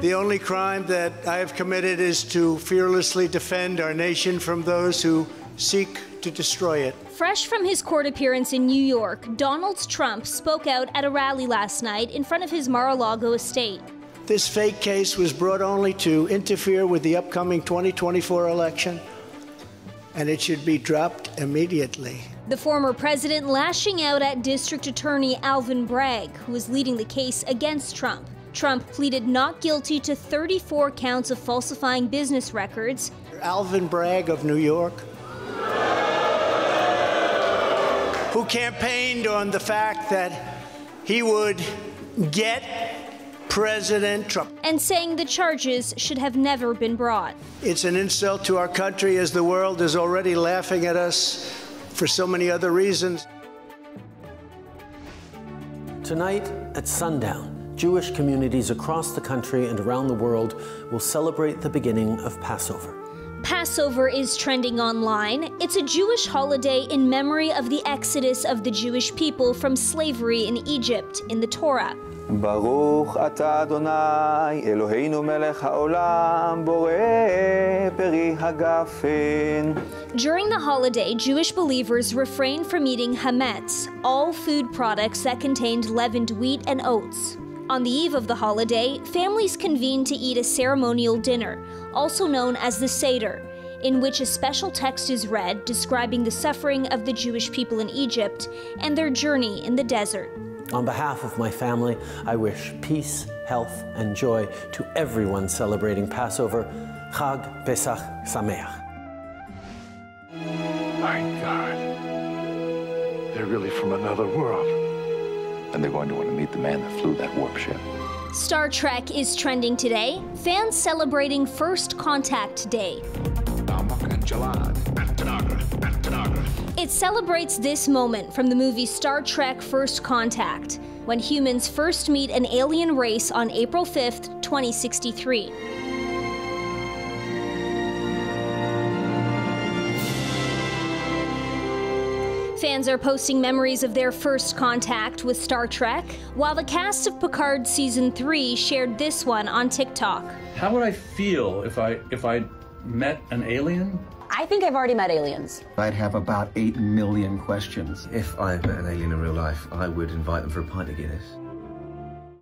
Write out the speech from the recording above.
The only crime that I have committed is to fearlessly defend our nation from those who seek to destroy it. Fresh from his court appearance in New York, Donald Trump spoke out at a rally last night in front of his Mar a Lago estate. This fake case was brought only to interfere with the upcoming 2024 election, and it should be dropped immediately. The former president lashing out at District Attorney Alvin Bragg, who is leading the case against Trump. Trump pleaded not guilty to 34 counts of falsifying business records. Alvin Bragg of New York who campaigned on the fact that he would get President Trump. And saying the charges should have never been brought. It's an insult to our country as the world is already laughing at us for so many other reasons. Tonight at sundown, Jewish communities across the country and around the world will celebrate the beginning of Passover. Passover is trending online. It's a Jewish holiday in memory of the exodus of the Jewish people from slavery in Egypt in the Torah. ברוך אתה אדוני, אלוהינו מלך העולם, בורא פרי הגפן. During the holiday, Jewish believers refrained from eating hametz, all food products that contained leavened wheat and oats. On the eve of the holiday, families convene to eat a ceremonial dinner, also known as the Seder, in which a special text is read describing the suffering of the Jewish people in Egypt and their journey in the desert. On behalf of my family, I wish peace, health, and joy to everyone celebrating Passover. Chag Pesach Sameach. My God. They're really from another world. And they're going to want to meet the man that flew that warp ship. Star Trek is trending today. Fans celebrating First Contact Day. It celebrates this moment from the movie Star Trek First Contact, when humans first meet an alien race on April 5th, 2063. Fans are posting memories of their first contact with Star Trek, while the cast of Picard season 3 shared this one on TikTok. How would I feel if I if I met an alien? I think I've already met aliens. I'd have about 8 million questions. If I met an alien in real life, I would invite them for a pint of Guinness.